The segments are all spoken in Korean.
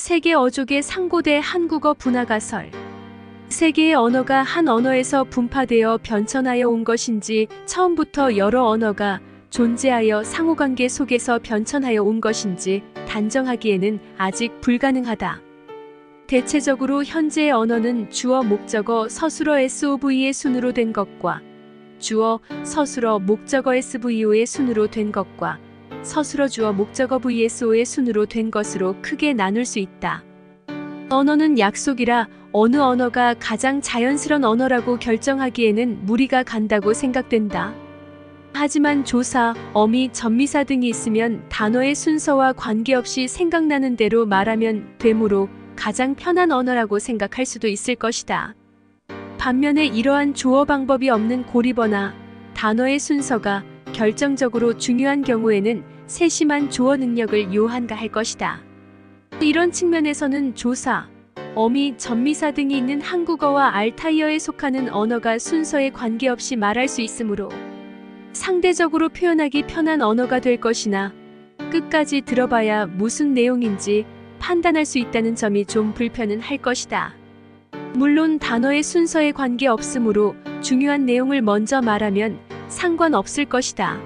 세계 어족의 상고대 한국어 분화가설. 세계의 언어가 한 언어에서 분파되어 변천하여 온 것인지 처음부터 여러 언어가 존재하여 상호관계 속에서 변천하여 온 것인지 단정하기에는 아직 불가능하다. 대체적으로 현재의 언어는 주어 목적어 서술어 SOV의 순으로 된 것과 주어 서술어 목적어 SVO의 순으로 된 것과 서술어 주어 목적어 VSO의 순으로 된 것으로 크게 나눌 수 있다. 언어는 약속이라 어느 언어가 가장 자연스러운 언어라고 결정하기에는 무리가 간다고 생각된다. 하지만 조사, 어미, 전미사 등이 있으면 단어의 순서와 관계없이 생각나는 대로 말하면 되므로 가장 편한 언어라고 생각할 수도 있을 것이다. 반면에 이러한 조어 방법이 없는 고리버나 단어의 순서가 결정적으로 중요한 경우에는 세심한 조어 능력을 요한가 할 것이다. 이런 측면에서는 조사, 어미, 전미사 등이 있는 한국어와 알타이어에 속하는 언어가 순서에 관계없이 말할 수 있으므로 상대적으로 표현하기 편한 언어가 될 것이나 끝까지 들어봐야 무슨 내용인지 판단할 수 있다는 점이 좀 불편은 할 것이다. 물론 단어의 순서에 관계없으므로 중요한 내용을 먼저 말하면 상관없을 것이다.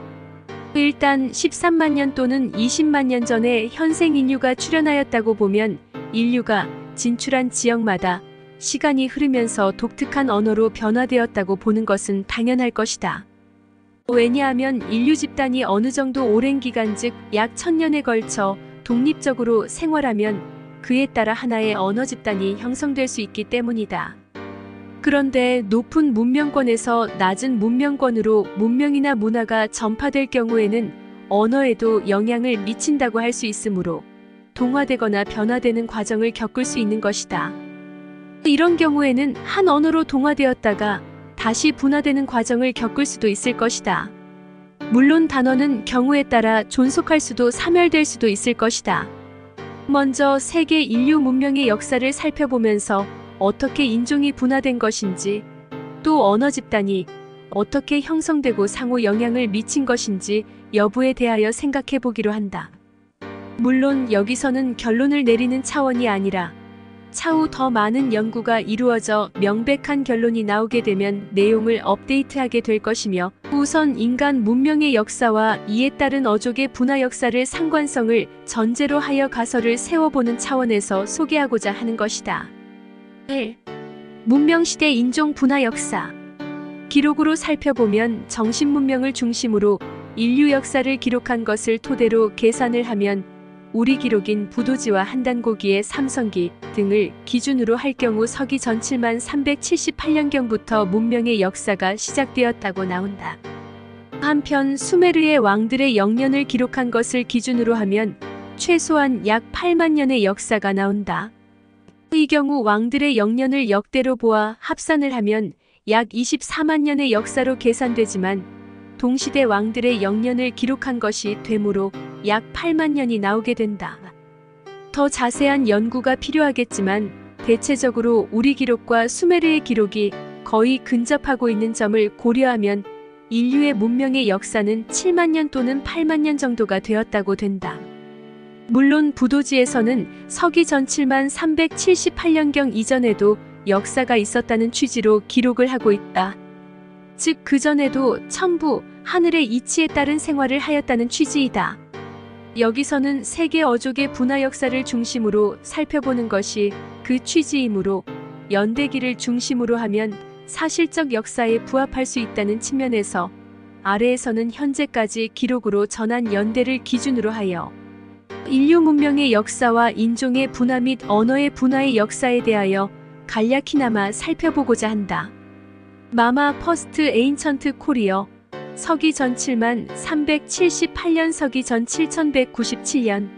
일단 13만 년 또는 20만 년 전에 현생 인류가 출현하였다고 보면 인류가 진출한 지역마다 시간이 흐르면서 독특한 언어로 변화되었다고 보는 것은 당연할 것이다. 왜냐하면 인류 집단이 어느 정도 오랜 기간 즉약 천년에 걸쳐 독립적으로 생활하면 그에 따라 하나의 언어 집단이 형성될 수 있기 때문이다. 그런데 높은 문명권에서 낮은 문명권으로 문명이나 문화가 전파될 경우에는 언어에도 영향을 미친다고 할 수 있으므로 동화되거나 변화되는 과정을 겪을 수 있는 것이다. 이런 경우에는 한 언어로 동화되었다가 다시 분화되는 과정을 겪을 수도 있을 것이다. 물론 단어는 경우에 따라 존속할 수도 사멸될 수도 있을 것이다. 먼저 세계 인류 문명의 역사를 살펴보면서 어떻게 인종이 분화된 것인지, 또 언어 집단이 어떻게 형성되고 상호 영향을 미친 것인지 여부에 대하여 생각해 보기로 한다. 물론 여기서는 결론을 내리는 차원이 아니라 차후 더 많은 연구가 이루어져 명백한 결론이 나오게 되면 내용을 업데이트하게 될 것이며 우선 인간 문명의 역사와 이에 따른 어족의 분화 역사를 상관성을 전제로 하여 가설을 세워보는 차원에서 소개하고자 하는 것이다. 1. 문명시대 인종 분화 역사 기록으로 살펴보면 정신 문명을 중심으로 인류 역사를 기록한 것을 토대로 계산을 하면 우리 기록인 부도지와 한단고기의 삼성기 등을 기준으로 할 경우 서기 전 7만 378년경부터 문명의 역사가 시작되었다고 나온다. 한편 수메르의 왕들의 영년을 기록한 것을 기준으로 하면 최소한 약 8만 년의 역사가 나온다. 이 경우 왕들의 영년을 역대로 보아 합산을 하면 약 24만 년의 역사로 계산되지만 동시대 왕들의 영년을 기록한 것이 되므로 약 8만 년이 나오게 된다. 더 자세한 연구가 필요하겠지만 대체적으로 우리 기록과 수메르의 기록이 거의 근접하고 있는 점을 고려하면 인류의 문명의 역사는 7만 년 또는 8만 년 정도가 되었다고 된다. 물론 부도지에서는 서기 전 7만 378년경 이전에도 역사가 있었다는 취지로 기록을 하고 있다. 즉 그전에도 천부, 하늘의 이치에 따른 생활을 하였다는 취지이다. 여기서는 세계 어족의 분화 역사를 중심으로 살펴보는 것이 그 취지이므로 연대기를 중심으로 하면 사실적 역사에 부합할 수 있다는 측면에서 아래에서는 현재까지 기록으로 전한 연대를 기준으로 하여 인류 문명의 역사와 인종의 분화 및 언어의 분화의 역사에 대하여 간략히나마 살펴보고자 한다. 마마 First Ancient Korea 서기 전 7만 378년 서기 전 7197년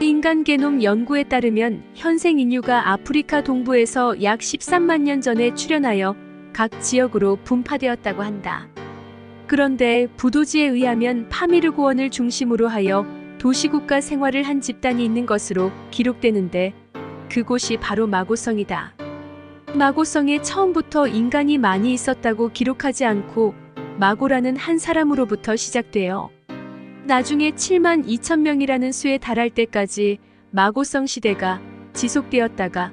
인간 게놈 연구에 따르면 현생 인류가 아프리카 동부에서 약 13만 년 전에 출현하여 각 지역으로 분파되었다고 한다. 그런데 부도지에 의하면 파미르 고원을 중심으로 하여 도시국가 생활을 한 집단이 있는 것으로 기록되는데 그곳이 바로 마고성이다. 마고성에 처음부터 인간이 많이 있었다고 기록하지 않고 마고라는 한 사람으로부터 시작되어 나중에 7만 2천 명이라는 수에 달할 때까지 마고성 시대가 지속되었다가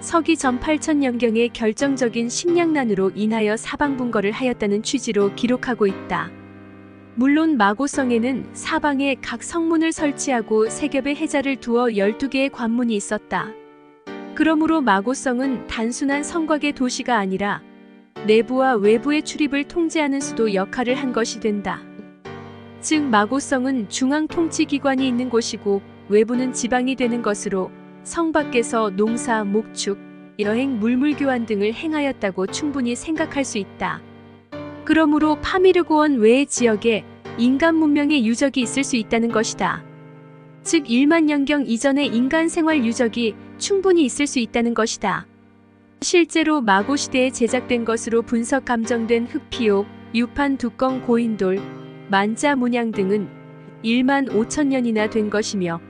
서기 전 8천년경에 결정적인 식량난으로 인하여 사방분거를 하였다는 취지로 기록하고 있다. 물론 마고성에는 사방에 각 성문을 설치하고 세 겹의 해자를 두어 12개의 관문이 있었다. 그러므로 마고성은 단순한 성곽의 도시가 아니라 내부와 외부의 출입을 통제하는 수도 역할을 한 것이 된다. 즉 마고성은 중앙 통치 기관이 있는 곳이고 외부는 지방이 되는 것으로 성 밖에서 농사, 목축, 여행, 물물 교환 등을 행하였다고 충분히 생각할 수 있다. 그러므로 파미르고원 외의 지역에 인간 문명의 유적이 있을 수 있다는 것이다. 즉 1만 년경 이전의 인간 생활 유적이 충분히 있을 수 있다는 것이다. 실제로 마고 시대에 제작된 것으로 분석 감정된 흑피옥, 유판 두꺼운 고인돌, 만자 문양 등은 1만 5천 년이나 된 것이며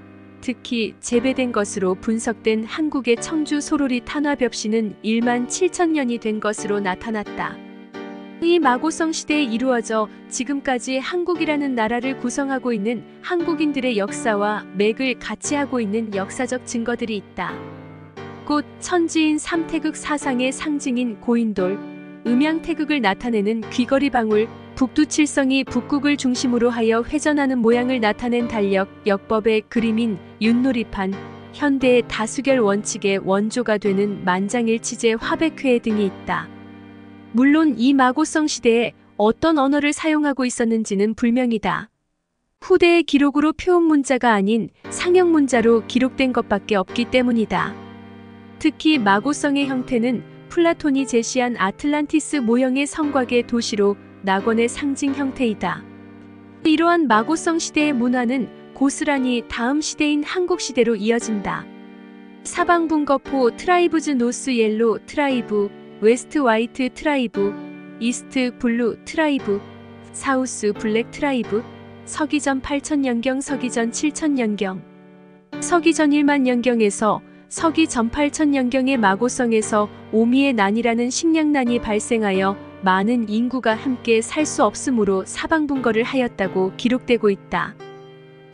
특히 재배된 것으로 분석된 한국의 청주 소로리 탄화벽시는 1만 7천 년이 된 것으로 나타났다. 이 마고성 시대에 이루어져 지금까지 한국이라는 나라를 구성하고 있는 한국인들의 역사와 맥을 같이 하고 있는 역사적 증거들이 있다. 곧 천지인 삼태극 사상의 상징인 고인돌, 음양태극을 나타내는 귀걸이 방울, 북두칠성이 북극을 중심으로 하여 회전하는 모양을 나타낸 달력, 역법의 그림인 윷놀이판, 현대의 다수결 원칙의 원조가 되는 만장일치제 화백회 등이 있다. 물론 이 마고성 시대에 어떤 언어를 사용하고 있었는지는 불명이다. 후대의 기록으로 표현 문자가 아닌 상형 문자로 기록된 것밖에 없기 때문이다. 특히 마고성의 형태는 플라톤이 제시한 아틀란티스 모형의 성곽의 도시로 낙원의 상징 형태이다. 이러한 마고성 시대의 문화는 고스란히 다음 시대인 한국 시대로 이어진다. 사방분거포 Tribes North Yellow Tribe, West White Tribe, East Blue Tribe, South Black Tribe, 서기전 8천년경 서기전 7천년경, 서기전 1만년경에서 서기전 8천년경의 마고성에서 오미의 난이라는 식량난이 발생하여 많은 인구가 함께 살 수 없으므로 사방분거를 하였다고 기록되고 있다.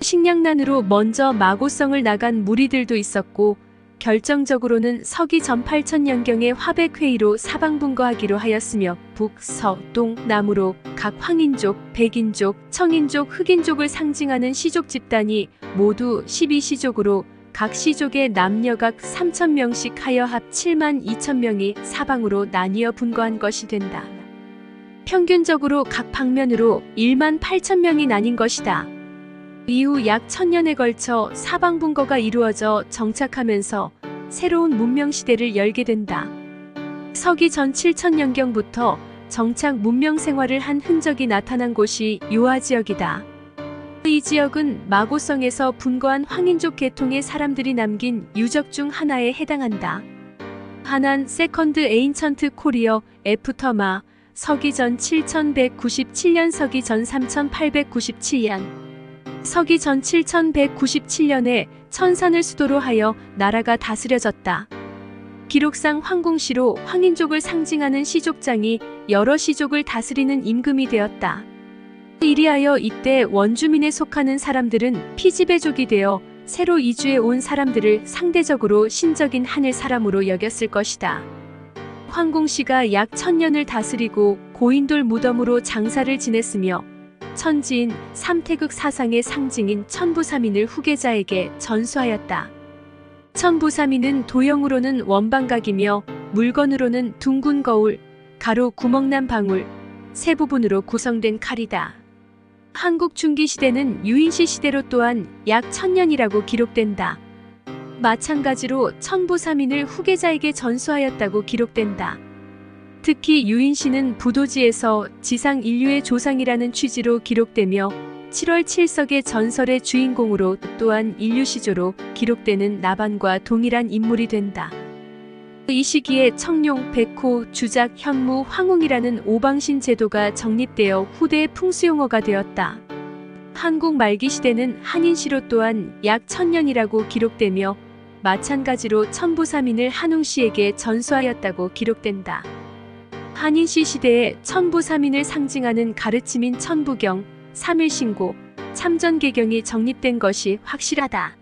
식량난으로 먼저 마고성을 나간 무리들도 있었고 결정적으로는 서기 전 8천년경의 화백회의로 사방분거하기로 하였으며 북, 서, 동, 남으로 각 황인족, 백인족, 청인족, 흑인족을 상징하는 시족 집단이 모두 12시족으로 각 시족의 남녀각 3천명씩 하여 합 7만 2천명이 사방으로 나뉘어 분거한 것이 된다. 평균적으로 각 방면으로 1만 8천 명이 나뉜 것이다. 이후 약 천년에 걸쳐 사방분거가 이루어져 정착하면서 새로운 문명 시대를 열게 된다. 서기 전 7천년경부터 정착 문명 생활을 한 흔적이 나타난 곳이 요하 지역이다. 이 지역은 마고성에서 분거한 황인족 계통의 사람들이 남긴 유적 중 하나에 해당한다. 하난 Second Ancient Korea After 마 서기 전 7197년 서기 전 3897년 서기 전 7197년에 천산을 수도로 하여 나라가 다스려졌다. 기록상 황궁시로 황인족을 상징하는 시족장이 여러 시족을 다스리는 임금이 되었다. 이리하여 이때 원주민에 속하는 사람들은 피지배족이 되어 새로 이주해 온 사람들을 상대적으로 신적인 하늘 사람으로 여겼을 것이다. 황궁시가 약 천년을 다스리고 고인돌 무덤으로 장사를 지냈으며 천지인 삼태극 사상의 상징인 천부삼인을 후계자에게 전수하였다. 천부삼인은 도형으로는 원방각이며 물건으로는 둥근 거울, 가로 구멍난 방울, 세 부분으로 구성된 칼이다. 한국 중기 시대는 유인시 시대로 또한 약 천년이라고 기록된다. 마찬가지로 천부삼인을 후계자에게 전수하였다고 기록된다. 특히 유인시는 부도지에서 지상 인류의 조상이라는 취지로 기록되며 7월 7석의 전설의 주인공으로 또한 인류 시조로 기록되는 나반과 동일한 인물이 된다. 이 시기에 청룡, 백호, 주작, 현무, 황웅이라는 오방신 제도가 정립되어 후대의 풍수용어가 되었다. 한국 말기 시대는 한인시로 또한 약 천년이라고 기록되며 마찬가지로 천부삼인을 한웅씨에게 전수하였다고 기록된다. 한인시 시대에 천부삼인을 상징하는 가르침인 천부경, 삼일신고, 참전개경이 정립된 것이 확실하다.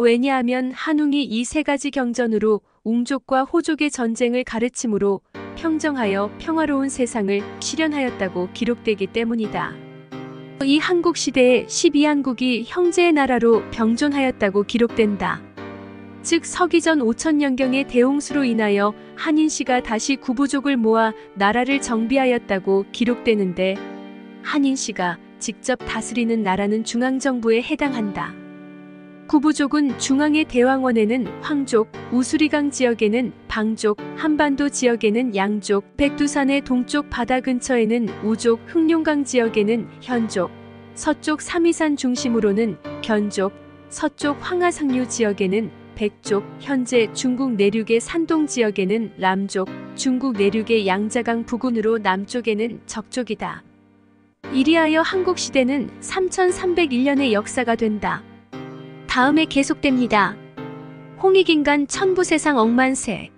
왜냐하면 한웅이 이 세 가지 경전으로 웅족과 호족의 전쟁을 가르침으로 평정하여 평화로운 세상을 실현하였다고 기록되기 때문이다. 이 한국 시대에 12한국이 형제의 나라로 병존하였다고 기록된다. 즉 서기전 5천년경의 대홍수로 인하여 한인씨가 다시 구부족을 모아 나라를 정비하였다고 기록되는데 한인씨가 직접 다스리는 나라는 중앙정부에 해당한다. 구부족은 중앙의 대왕원에는 황족, 우수리강 지역에는 방족, 한반도 지역에는 양족, 백두산의 동쪽 바다 근처에는 우족, 흑룡강 지역에는 현족, 서쪽 삼위산 중심으로는 견족, 서쪽 황하상류 지역에는 백족, 현재 중국 내륙의 산동 지역에는 람족, 중국 내륙의 양자강 부근으로 남쪽에는 적족이다. 이리하여 한국 시대는 3301년의 역사가 된다. 다음에 계속됩니다. 홍익인간 천부세상 억만세